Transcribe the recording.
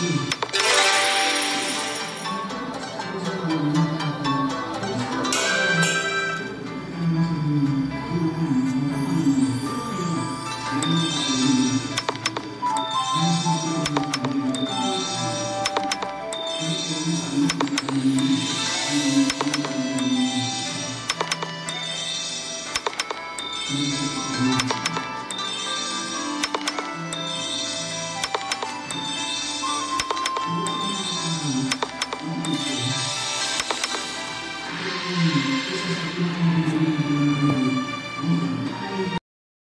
Mm.